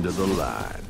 end of the line.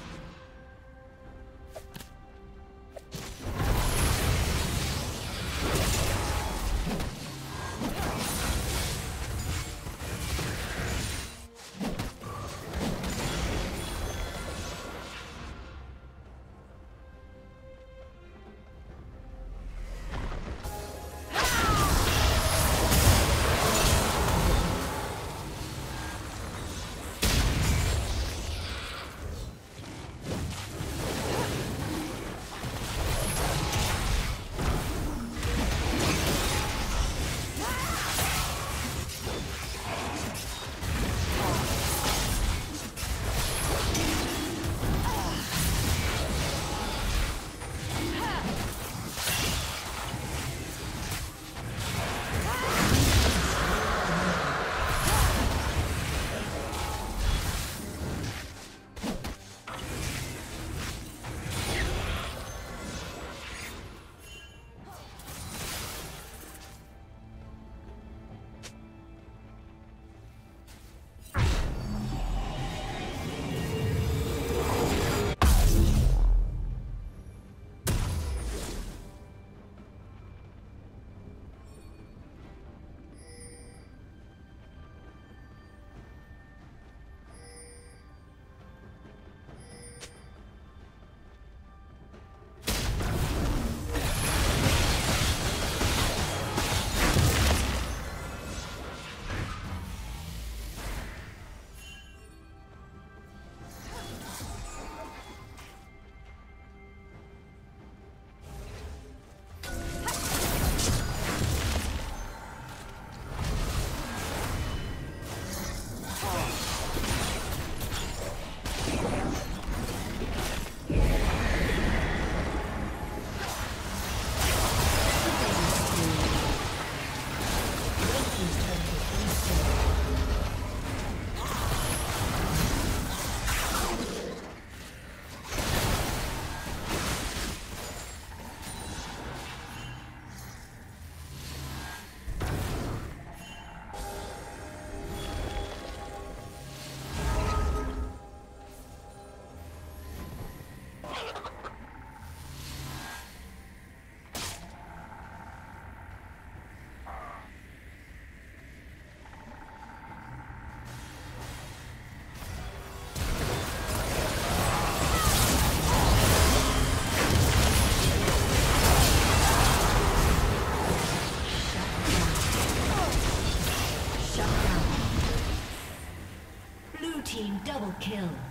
Double kill.